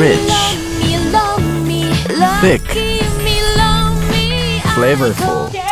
Rich. Thick. Flavorful.